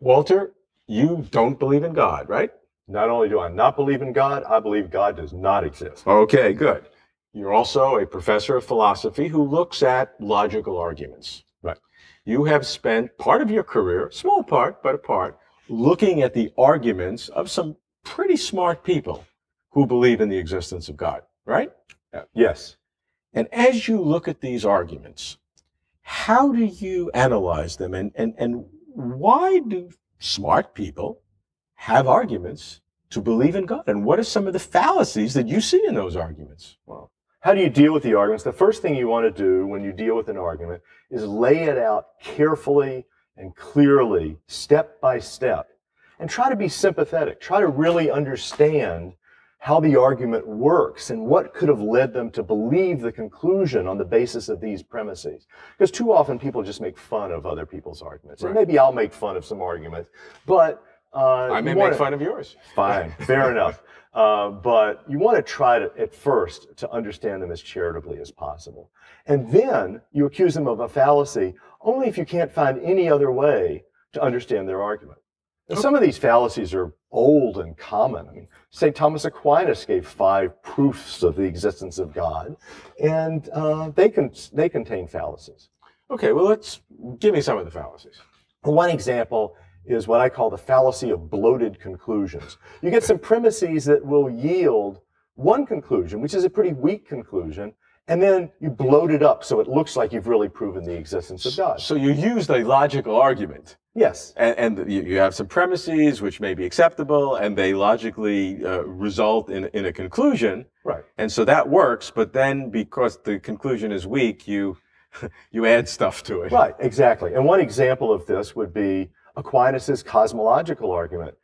Walter, you don't believe in God, right? Not only do I not believe in God, I believe God does not exist. Okay, good. You're also a professor of philosophy who looks at logical arguments. Right. You have spent part of your career, small part, but a part, looking at the arguments of some pretty smart people who believe in the existence of God, right? Uh, yes. And as you look at these arguments, how do you analyze them and, and, and why do smart people have arguments to believe in God? And what are some of the fallacies that you see in those arguments? Well, how do you deal with the arguments? The first thing you want to do when you deal with an argument is lay it out carefully and clearly, step by step, and try to be sympathetic. Try to really understand how the argument works and what could have led them to believe the conclusion on the basis of these premises. Because too often people just make fun of other people's arguments. And maybe I'll make fun of some arguments, but uh, I may make wanna- fun of yours. Fine, fair enough. Uh, but you want to try to, at first, to understand them as charitably as possible. And then you accuse them of a fallacy only if you can't find any other way to understand their argument. And some of these fallacies are old and common. I mean, St. Thomas Aquinas gave five proofs of the existence of God, and uh, they, can, they contain fallacies. Okay, well, let's give me some of the fallacies. One example is what I call the fallacy of bloated conclusions. You get some premises that will yield one conclusion, which is a pretty weak conclusion, and then you bloat it up so it looks like you've really proven the existence of God. So you use a logical argument, Yes, and, and you, you have some premises which may be acceptable, and they logically uh, result in, in a conclusion. right. And so that works, but then because the conclusion is weak, you you add stuff to it. Right, exactly. And one example of this would be Aquinas' cosmological argument.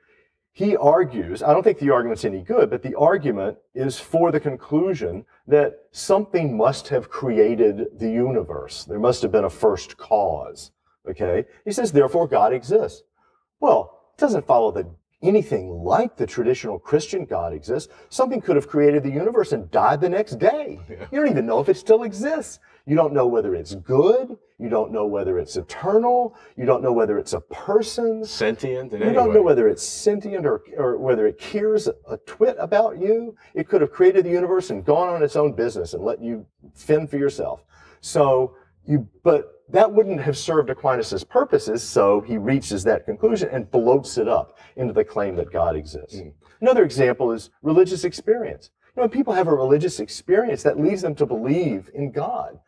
He argues, I don't think the argument's any good, but the argument is for the conclusion that something must have created the universe. There must have been a first cause. Okay? He says, therefore, God exists. Well, it doesn't follow that anything like the traditional Christian God exists. Something could have created the universe and died the next day. You don't even know if it still exists. You don't know whether it's good. You don't know whether it's eternal. You don't know whether it's a person. Sentient You don't way. know whether it's sentient or, or whether it cares a twit about you. It could have created the universe and gone on its own business and let you fend for yourself. So you, but that wouldn't have served Aquinas' purposes, so he reaches that conclusion and bloats it up into the claim that God exists. Mm. Another example is religious experience. You know, people have a religious experience that leads them to believe in God.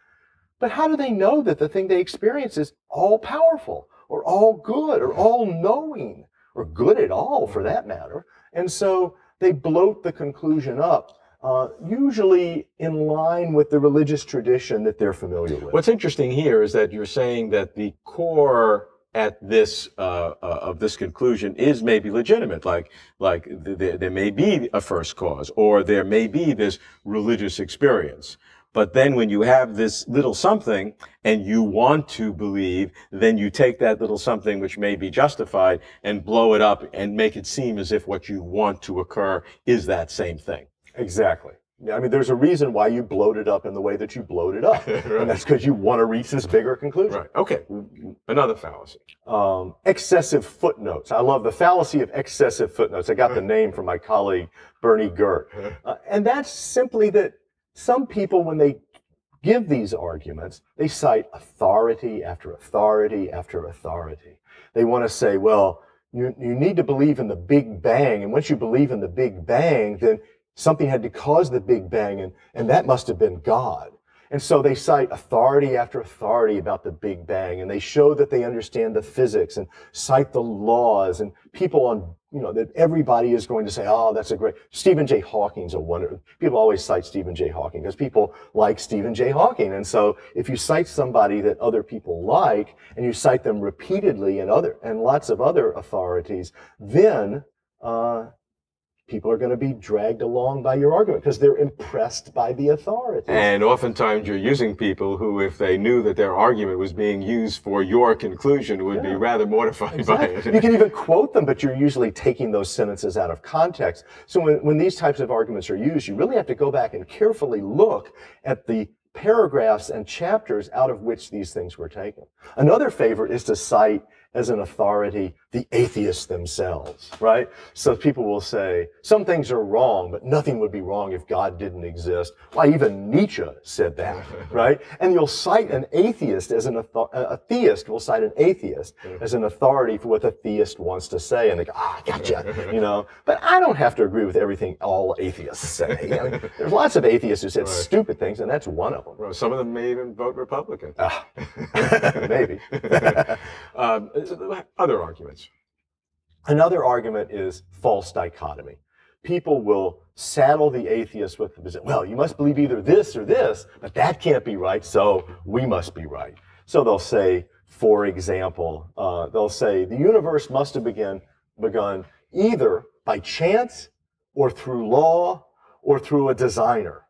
But how do they know that the thing they experience is all powerful or all good or all knowing or good at all for that matter? And so they bloat the conclusion up, uh, usually in line with the religious tradition that they're familiar with. What's interesting here is that you're saying that the core at this uh, uh, of this conclusion is maybe legitimate, like like th- there, there may be a first cause, or there may be this religious experience. But then when you have this little something and you want to believe, then you take that little something which may be justified and blow it up and make it seem as if what you want to occur is that same thing. Exactly. I mean, there's a reason why you bloat it up in the way that you bloat it up. And that's because you want to reach this bigger conclusion. Right. Okay. Another fallacy. um, excessive footnotes. I love the fallacy of excessive footnotes. I got the name from my colleague Bernie Gert. Uh, and that's simply that some people, when they give these arguments, they cite authority after authority after authority. They want to say, well, you, you need to believe in the Big Bang. And once you believe in the Big Bang, then something had to cause the Big Bang, and, and that must have been God. And so they cite authority after authority about the Big Bang, and they show that they understand the physics and cite the laws. And people on, you know, that everybody is going to say, oh, that's a great. Stephen J. Hawking's a wonder. People always cite Stephen J. Hawking because people like Stephen J. Hawking. And so if you cite somebody that other people like, and you cite them repeatedly and other and lots of other authorities, then uh, people are going to be dragged along by your argument because they're impressed by the authority. And oftentimes you're using people who, if they knew that their argument was being used for your conclusion, would be rather mortified by it. You can even quote them, but you're usually taking those sentences out of context. So when, when these types of arguments are used, you really have to go back and carefully look at the paragraphs and chapters out of which these things were taken. Another favorite is to cite as an authority the atheists themselves, right? So people will say, some things are wrong, but nothing would be wrong if God didn't exist. Why, even Nietzsche said that, right? And you'll cite an atheist as an, a theist will cite an atheist as an authority for what the theist wants to say. And they go, ah, gotcha, you know? But I don't have to agree with everything all atheists say. I mean, there's lots of atheists who said right. stupid things, and that's one of them. Well, some of them may even vote Republican. Ah, maybe. um, other arguments. Another argument is false dichotomy. People will saddle the atheist with the position, well, you must believe either this or this, but that can't be right, so we must be right. So they'll say, for example, uh, they'll say the universe must have begun, begun either by chance or through law or through a designer.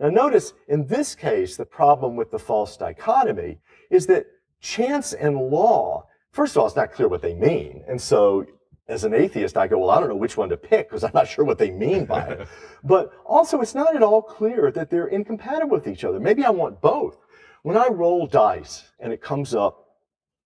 Now notice in this case, the problem with the false dichotomy is that chance and law first of all, it's not clear what they mean. And so as an atheist, I go, well, I don't know which one to pick because I'm not sure what they mean by it. but also, it's not at all clear that they're incompatible with each other. Maybe I want both. When I roll dice and it comes up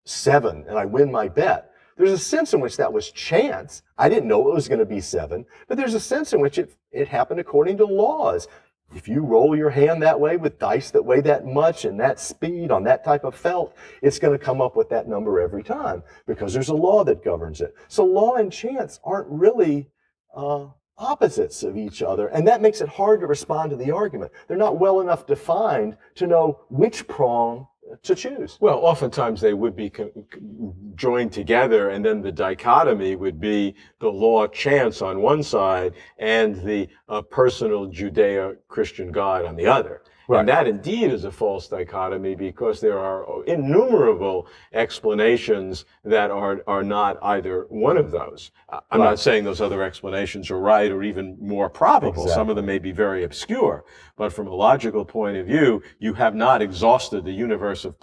seven and I win my bet, there's a sense in which that was chance. I didn't know it was going to be seven, but there's a sense in which it, it happened according to laws. If you roll your hand that way with dice that weigh that much and that speed on that type of felt, it's going to come up with that number every time because there's a law that governs it. So law and chance aren't really uh, opposites of each other, and that makes it hard to respond to the argument. They're not well enough defined to know which prong to choose. Well, oftentimes they would be co- joined together, and then the dichotomy would be the law chance on one side and the uh, personal Judeo-Christian God on the other. Right. And that indeed is a false dichotomy because there are innumerable explanations that are, are not either one of those. I'm right. not saying those other explanations are right or even more probable. Exactly. Some of them may be very obscure. But from a logical point of view, you have not exhausted the universe of,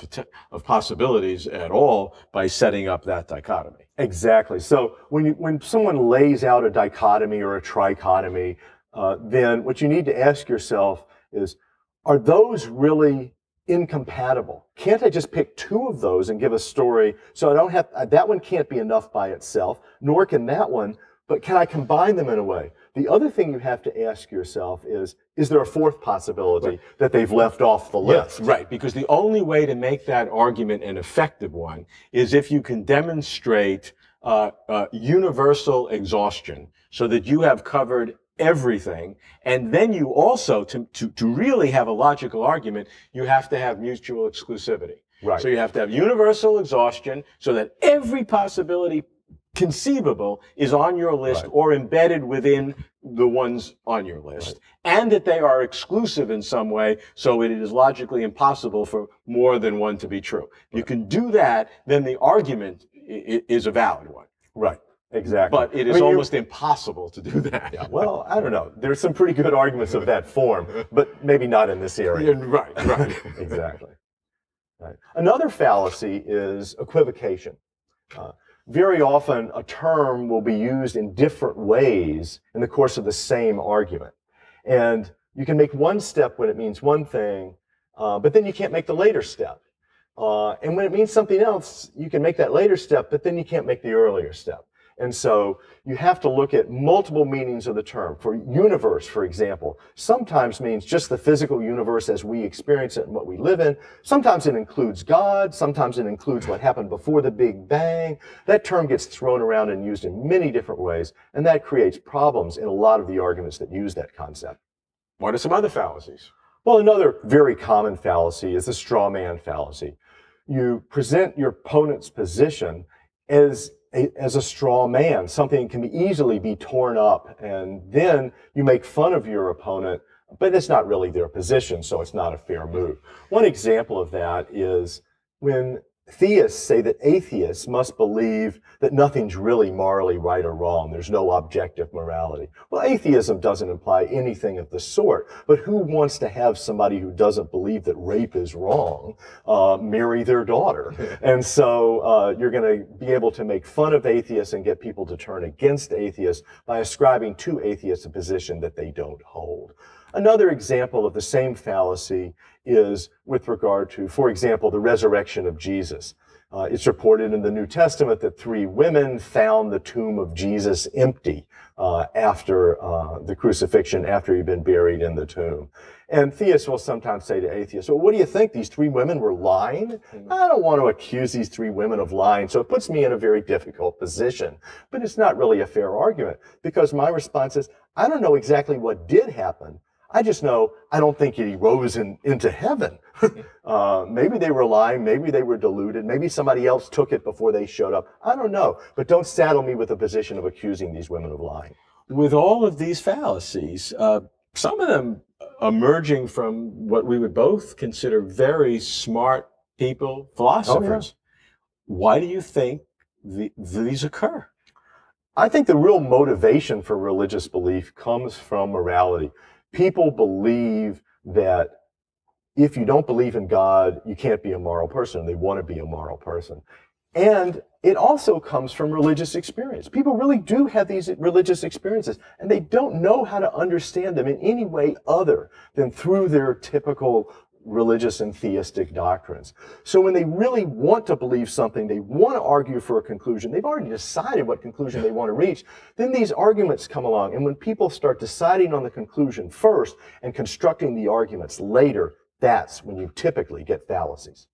of possibilities at all by setting up that dichotomy. Exactly. So when you, when someone lays out a dichotomy or a trichotomy, uh, then what you need to ask yourself is, are those really incompatible? Can't I just pick two of those and give a story? So I don't have, uh, that one can't be enough by itself, nor can that one, but can I combine them in a way? The other thing you have to ask yourself is, is there a fourth possibility right. that they've left off the list? Yes, right, because the only way to make that argument an effective one is if you can demonstrate uh, uh, universal exhaustion so that you have covered everything. And then you also, to, to, to really have a logical argument, you have to have mutual exclusivity. Right. So you have to have universal exhaustion so that every possibility conceivable is on your list right. or embedded within the ones on your list right. and that they are exclusive in some way so it is logically impossible for more than one to be true. Right. You can do that, then the argument is a valid one. Right. Exactly. But it is I mean, almost impossible to do that. Yeah, well, I don't know. There's some pretty good arguments of that form, but maybe not in this area. Yeah, right, right. exactly. Right. Another fallacy is equivocation. Uh, very often a term will be used in different ways in the course of the same argument. And you can make one step when it means one thing, uh, but then you can't make the later step. Uh, and when it means something else, you can make that later step, but then you can't make the earlier step. And so you have to look at multiple meanings of the term. For universe, for example, sometimes means just the physical universe as we experience it and what we live in. Sometimes it includes God. Sometimes it includes what happened before the Big Bang. That term gets thrown around and used in many different ways, and that creates problems in a lot of the arguments that use that concept. What are some other fallacies? Well, another very common fallacy is the straw man fallacy. You present your opponent's position as as a straw man, something can be easily be torn up, and then you make fun of your opponent, but it's not really their position, so it's not a fair move. One example of that is when theists say that atheists must believe that nothing's really morally right or wrong. There's no objective morality. Well, atheism doesn't imply anything of the sort, but who wants to have somebody who doesn't believe that rape is wrong uh, marry their daughter? and so uh, you're going to be able to make fun of atheists and get people to turn against atheists by ascribing to atheists a position that they don't hold. Another example of the same fallacy is with regard to, for example, the resurrection of Jesus. Uh, it's reported in the New Testament that three women found the tomb of Jesus empty uh, after uh, the crucifixion, after he'd been buried in the tomb. And theists will sometimes say to atheists, well, what do you think? These three women were lying? I don't want to accuse these three women of lying. So it puts me in a very difficult position. But it's not really a fair argument because my response is, I don't know exactly what did happen. I just know I don't think he rose in, into heaven. uh, maybe they were lying. Maybe they were deluded. Maybe somebody else took it before they showed up. I don't know. But don't saddle me with the position of accusing these women of lying. With all of these fallacies, uh, some of them emerging from what we would both consider very smart people, philosophers. Why do you think the, these occur? I think the real motivation for religious belief comes from morality. People believe that if you don't believe in God, you can't be a moral person. They want to be a moral person. And it also comes from religious experience. People really do have these religious experiences and they don't know how to understand them in any way other than through their typical religious and theistic doctrines. So when they really want to believe something, they want to argue for a conclusion, they've already decided what conclusion they want to reach, then these arguments come along. And when people start deciding on the conclusion first and constructing the arguments later, that's when you typically get fallacies.